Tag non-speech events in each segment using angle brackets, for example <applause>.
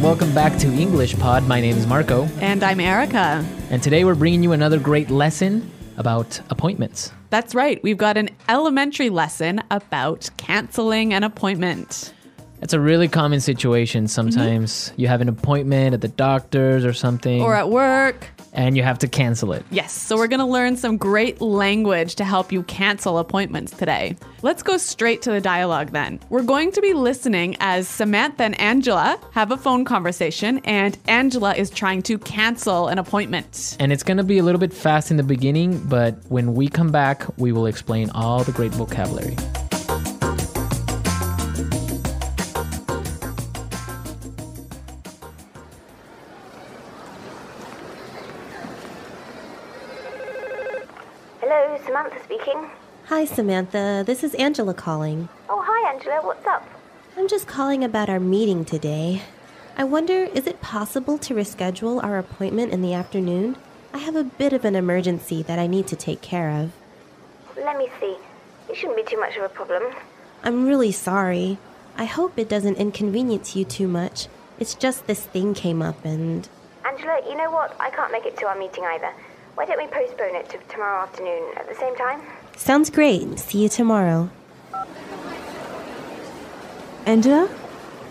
Welcome back to English Pod. My name is Marco, And I'm Erica. and today we're bringing you another great lesson about appointments. That's right. We've got an elementary lesson about canceling an appointment. It's a really common situation. Mm-hmm. Sometimes you have an appointment at the doctor's or something, Or at work. And you have to cancel it. Yes, so we're going to learn some great language to help you cancel appointments today. Let's go straight to the dialogue then. We're going to be listening as Samantha and Angela have a phone conversation, and Angela is trying to cancel an appointment. And it's going to be a little bit fast in the beginning, but when we come back, we will explain all the great vocabulary. Hi, Samantha. This is Angela calling. Oh, hi, Angela. What's up? I'm just calling about our meeting today. I wonder, is it possible to reschedule our appointment in the afternoon? I have a bit of an emergency that I need to take care of. Let me see. It shouldn't be too much of a problem. I'm really sorry. I hope it doesn't inconvenience you too much. It's just this thing came up and. Angela, you know what? I can't make it to our meeting either. Why don't we postpone it to tomorrow afternoon at the same time? Sounds great. See you tomorrow. Angela?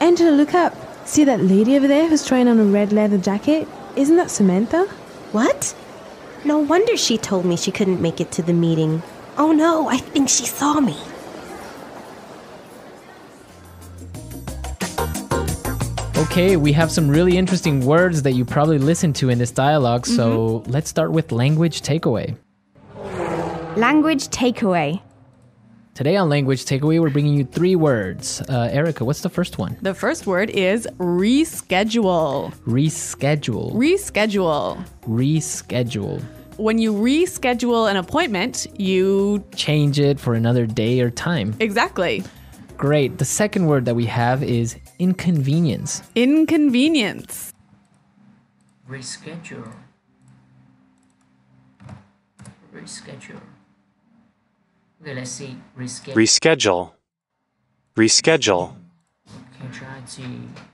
Angela, look up. See that lady over there who's trying on a red leather jacket? Isn't that Samantha? What? No wonder she told me she couldn't make it to the meeting. Oh no, I think she saw me. Okay, we have some really interesting words that you probably listened to in this dialogue, so mm-hmm. let's start with language takeaway. Language takeaway. Today on Language Takeaway, we're bringing you three words. Uh, Erica, what's the first one? The first word is reschedule. Reschedule. Reschedule. Reschedule. When you reschedule an appointment, you. Change it for another day or time. Exactly. Great. The second word that we have is inconvenience. Inconvenience. reschedule reschedule okay let's see reschedule. Reschedule. Reschedule. can try to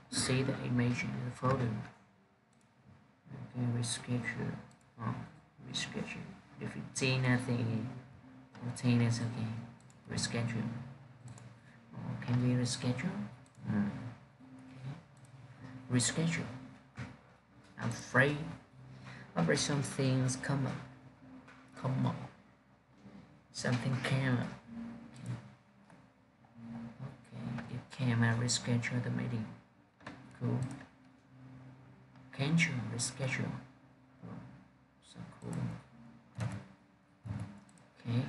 see the image in the photo. Okay reschedule. Oh, reschedule. If you see nothing routine is okay reschedule. Oh, can we reschedule? Hmm. okay. reschedule. I'm afraid after some things come up. Come up something came up. Okay it came and reschedule the meeting. Cool. Cancel reschedule? So cool. Okay.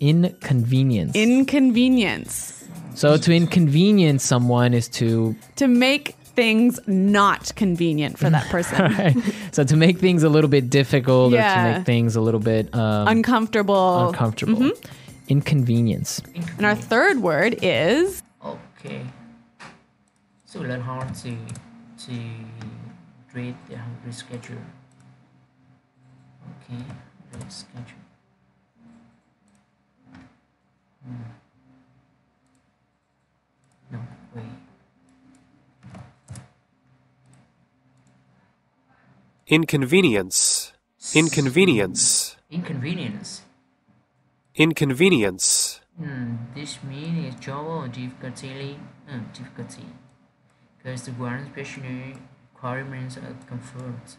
Inconvenience. Inconvenience. so to inconvenience someone is to To make things not convenient for that <laughs> person. so to make things a little bit difficult or to make things a little bit um, Uncomfortable. uncomfortable. Inconvenience. And our third word is okay so learn how to to read the hungry schedule. okay reschedule Hmm. no wait Inconvenience. Inconvenience. inconvenience Inconvenience. Hmm, this means trouble or difficulty, uh, difficulty, because the one especially requirements are comfort,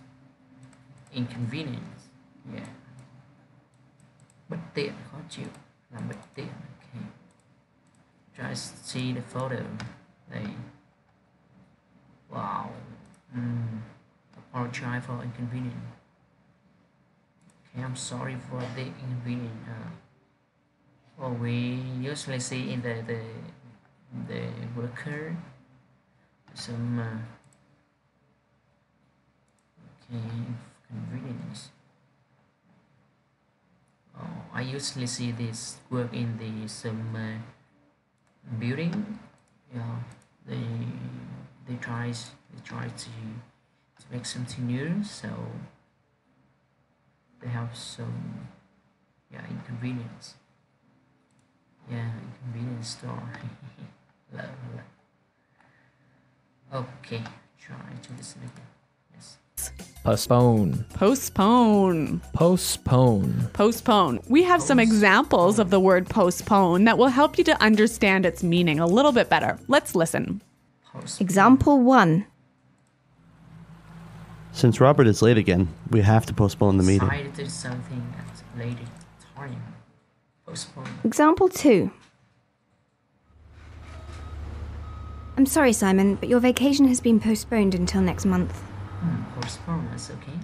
inconvenience, yeah. Bất tiện, khó chịu, làm bất tiện, okay. Just see the photo, đây. Wow. Hmm. Apologize for inconvenient. Okay, I'm sorry for the inconvenience. Uh, well, we usually see in the the the worker some uh, okay convenience. Oh, I usually see this work in the some uh, building. Yeah, they they try they try to to make something new, so they have some yeah inconvenience. Yeah, inconvenience store. <laughs> love, love. Okay, Try to listen again. Yes. Postpone. Postpone. Postpone. Postpone. We have some examples of the word postpone that will help you to understand its meaning a little bit better. Let's listen. Post. Example 1. Since Robert is late again, we have to postpone the meeting. Decide to do something at later time. Postpone. Example 2. I'm sorry, Simon, but your vacation has been postponed until next month. Hmm, postpone. That's okay.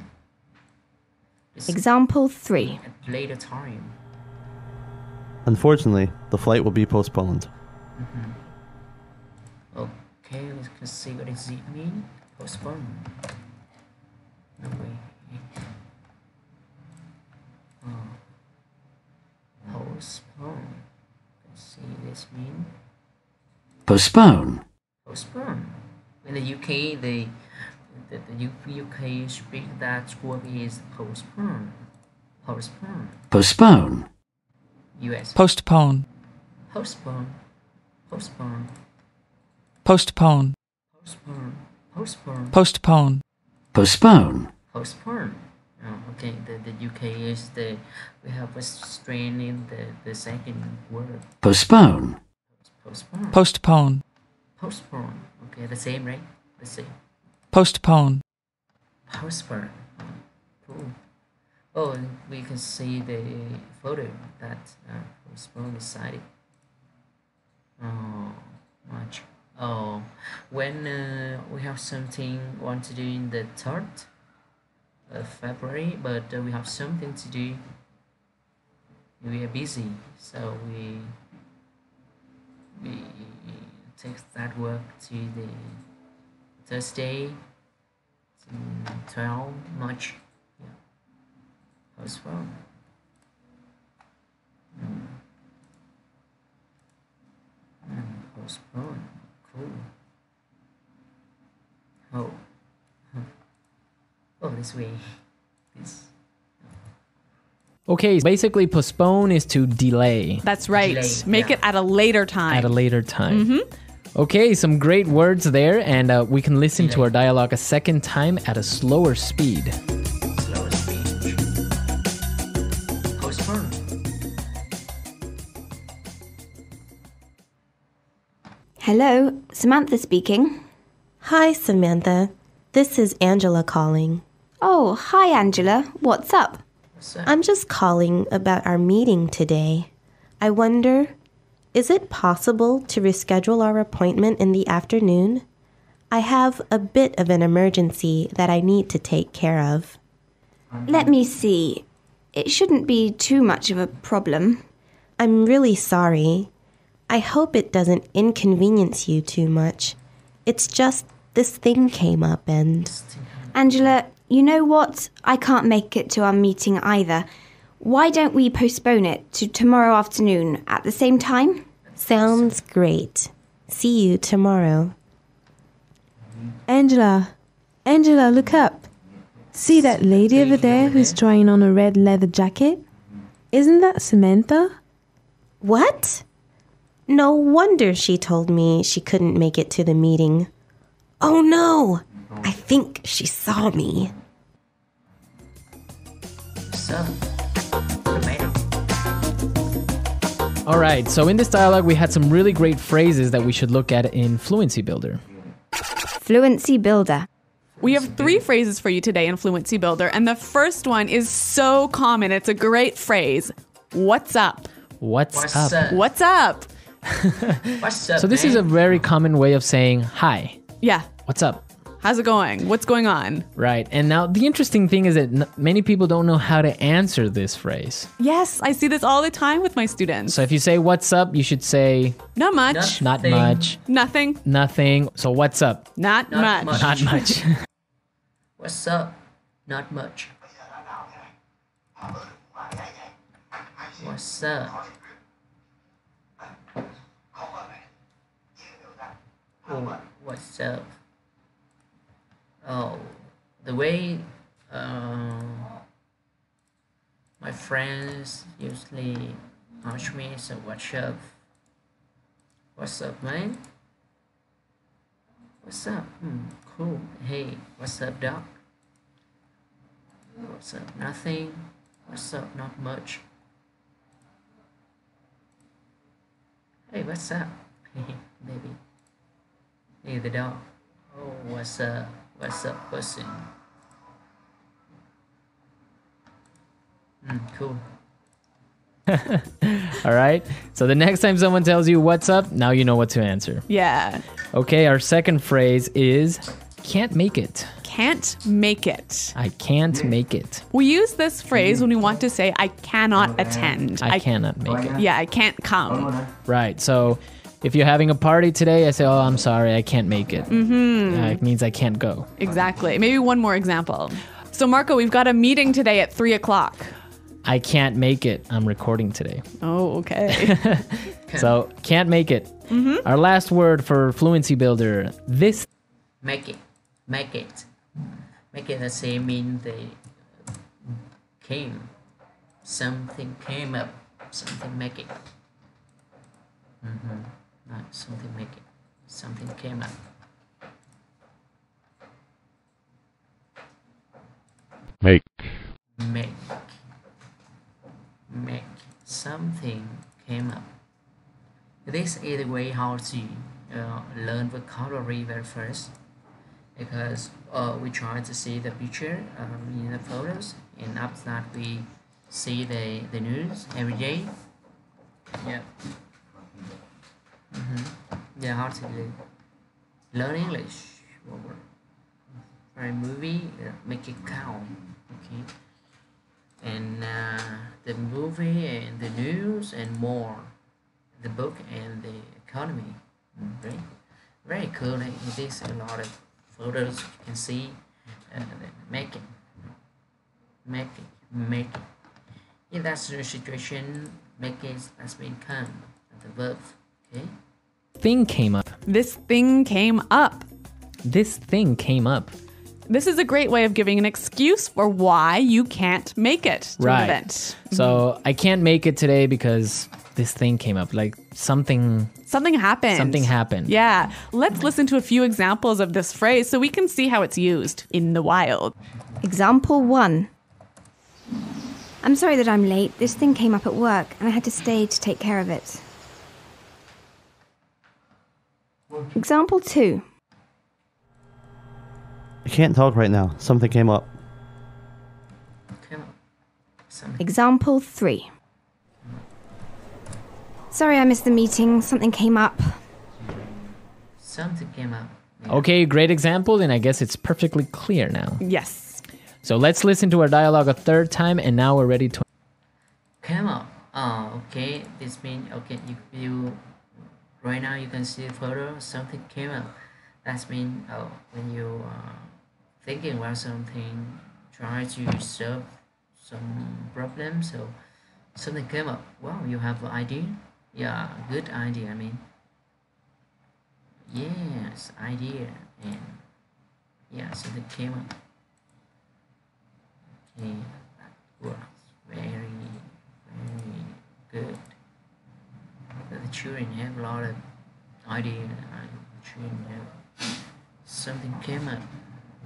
Decide Example 3. at later time. Unfortunately, the flight will be postponed. Okay, let's see what does it mean. Postpone. No way. Oh. Postpone. Let's see this mean. Postpone. Postpone. In the UK, the the, the UK speak that word is postpone. Postpone. Postpone. US. Postpone. postpone. Postpone. Postpone. Postpone. Postpone. Postpone. Postpone. postpone. Oh, okay, the, the UK is the we have a strain in the, the second word. Postpone. Postpone. Postpone. Postpone. Okay, the same, right? The same. Postpone. Postpone. Oh, cool. Oh, and we can see the photo that uh, postpone is cited. Oh, much. Oh, when uh, we have something want to do in the third of February, but uh, we have something to do. We are busy, so we we take that work to the Thursday, mm, twelve March. Yeah, postpone. Mm. Mm, postpone. Cool. Oh. Huh. Oh, this way. This. Okay, basically postpone is to delay That's right. Delay, Make yeah. it at a later time. at a later time. Okay, some great words there, and uh, we can listen to our dialogue a second time at a slower speed. slower speed. Postpone. Hello, Samantha speaking. Hi, Samantha. This is Angela calling. Oh, hi, Angela. What's up? I'm just calling about our meeting today. I wonder, is it possible to reschedule our appointment in the afternoon? I have a bit of an emergency that I need to take care of. Let me see. It shouldn't be too much of a problem. I'm really sorry. I hope it doesn't inconvenience you too much. It's just this thing came up and. Angela, you know what? I can't make it to our meeting either. Why don't we postpone it to tomorrow afternoon at the same time? Sounds great. See you tomorrow. Angela, Angela, look up. See that lady over there who's trying on a red leather jacket? Isn't that Samantha? What? No wonder she told me she couldn't make it to the meeting. Oh no! I think she saw me. So, tomato. All right, so in this dialogue, we had some really great phrases that we should look at in Fluency Builder. Fluency Builder. We have three phrases for you today in Fluency Builder, and the first one is so common. It's a great phrase. What's up? What's, What's up? up? What's up? <laughs> What's up? So, this is a very common way of saying hi. Yeah. What's up? How's it going? What's going on? Right. And now the interesting thing is that n- many people don't know how to answer this phrase. Yes, I see this all the time with my students. So if you say what's up, you should say Not much. not much, Nothing. nothing. So what's up? Not, Not much. much. Not much. <laughs> What's up? Not much. What's up? Oh, what's up? Oh, the way um, my friends usually ask me, so what's up? What's up, man? What's up? Hmm, cool. Hey, what's up, doc? What's up? Nothing. What's up? Not much. Hey, what's up? <laughs> Baby. Hey, the dog. Oh, what's up? What's up, person? Mm, cool. <laughs> All right. So the next time someone tells you what's up, now you know what to answer. Yeah. Okay, our second phrase is can't make it. Can't make it. I can't make it. We use this phrase when we want to say, I cannot attend. I cannot make it. Yeah, I can't come. Right. So if you're having a party today, I say, "Oh, I'm sorry, I can't make it." Mm-hmm. Uh, it means I can't go. Exactly. Maybe one more example. So, Marco, we've got a meeting today at three o'clock. I can't make it. I'm recording today. Oh, okay. <laughs> So can't make it. Our last word for fluency builder. This Make it. Make it. Make it the same mean they came. Something came up. Something make it. Mm-hmm. Something make it. Something came up. Make. Make. Make. Something came up. This is the way how to uh, learn vocabulary very first because uh, we try to see the picture um, in the photos and after that we see the, the news every day. Yeah. How to learn English. For a movie, uh, make it count. Okay. And uh, the movie and the news and more. The book and the economy. Mm, Very, cool. It is a lot of photos you can see. Uh, make it. Make it. Make it. In that situation, make it has been come. The verb. Okay. Thing came up. this thing came up. This thing came up. This is a great way of giving an excuse for why you can't make it to right. an event. So I can't make it today because this thing came up. Like something Something happened. something happened. Yeah. Let's listen to a few examples of this phrase so we can see how it's used in the wild. Example 1. I'm sorry that I'm late. This thing came up at work and I had to stay to take care of it. Example 2. I can't talk right now. Something came up. Come on. Example 3. Sorry I missed the meeting. Something came up. Something came up. Okay, great example, and I guess it's perfectly clear now. Yes. So let's listen to our dialogue a third time, and now we're ready to. Come up. Oh, okay. This means okay. You you right now you can see photo. Something came up. That means oh, when you uh, thinking about something, try to solve some problem. So something came up. Wow, you have an idea. Yeah, good idea. I mean, yes, idea and yeah, something came up. Okay, that works very, very good. But the children have a lot of idea. and The children have something came up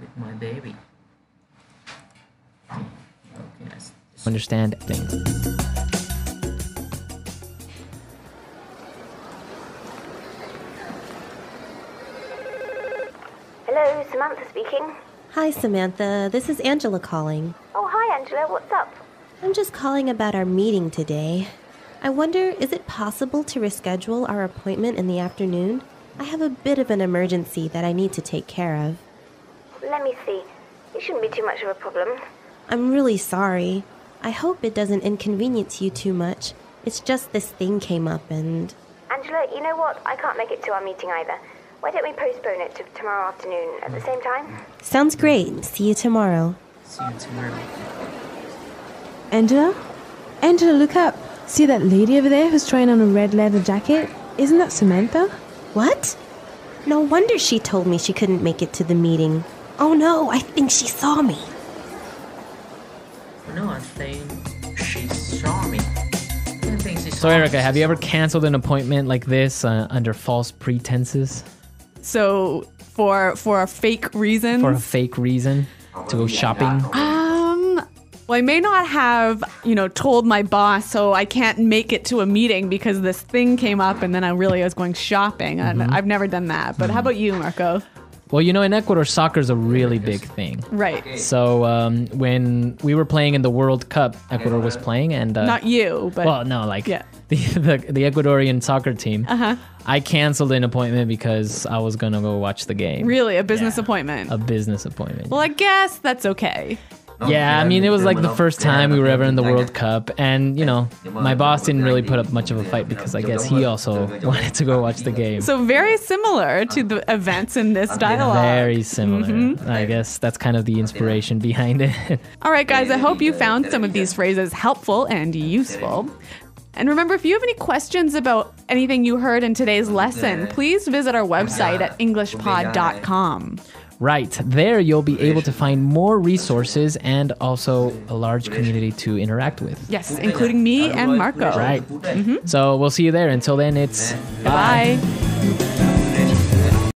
with my baby. Okay, okay, let's Understand things. Hello, Samantha speaking. Hi, Samantha. This is Angela calling. Oh, hi, Angela. What's up? I'm just calling about our meeting today. I wonder, is it possible to reschedule our appointment in the afternoon? I have a bit of an emergency that I need to take care of. Let me see. It shouldn't be too much of a problem. I'm really sorry. I hope it doesn't inconvenience you too much. It's just this thing came up and. Angela, you know what? I can't make it to our meeting either. Why don't we postpone it to tomorrow afternoon at the same time? Sounds great. See you tomorrow. see you tomorrow. Angela? Angela, look up. See that lady over there who's trying on a red leather jacket? Isn't that Samantha? What? No wonder she told me she couldn't make it to the meeting. Oh no, I think she saw me. No, I think she saw me. I think she So, Erica, have you ever canceled an appointment like this uh, under false pretenses? So, for for a fake reason? for a fake reason to go shopping. Well, I may not have, you know, told my boss, so I can't make it to a meeting because this thing came up, and then I really was going shopping, and Mhm. I've never done that. But how about you, Marco? Well, you know, in Ecuador, soccer is a really big thing. Right. So um, when we were playing in the World Cup, Ecuador was playing, and uh, Not you, but well, no, like yeah. <laughs> the, the the Ecuadorian soccer team. Uh huh. I canceled an appointment because I was gonna go watch the game. Really, a business appointment. A business appointment. well, I guess that's okay. Yeah, I mean, it was like the first time we were ever in the World Cup, and you know, my boss didn't really put up much of a fight because I guess he also wanted to go watch the game. So very similar to the events in this dialogue. Very similar. Mhm. I guess that's kind of the inspiration behind it. <laughs> All right, guys, I hope you found some of these phrases helpful and useful. And remember, if you have any questions about anything you heard in today's lesson, please visit our website at EnglishPod.com. Right. There you'll be able to find more resources and also a large community to interact with. Yes, including me and Marco. Right. Mm-hmm. So we'll see you there. Until then, it's Bye.